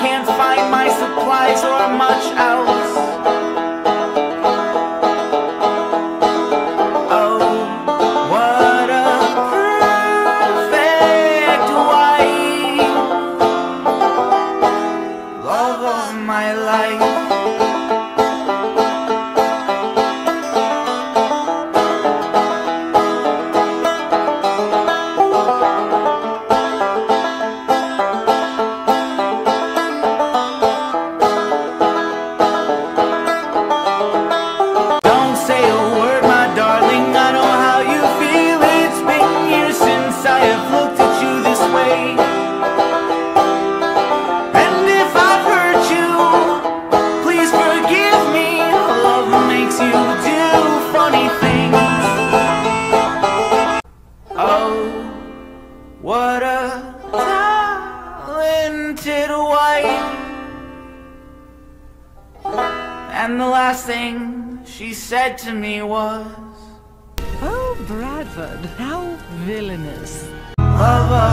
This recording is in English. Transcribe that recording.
Can't find my supplies or much else. Oh, what a perfect wife, love of my life. What a talented wife. And the last thing she said to me was, Oh, Bradford, how villainous. Love of my life.